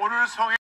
오늘 성에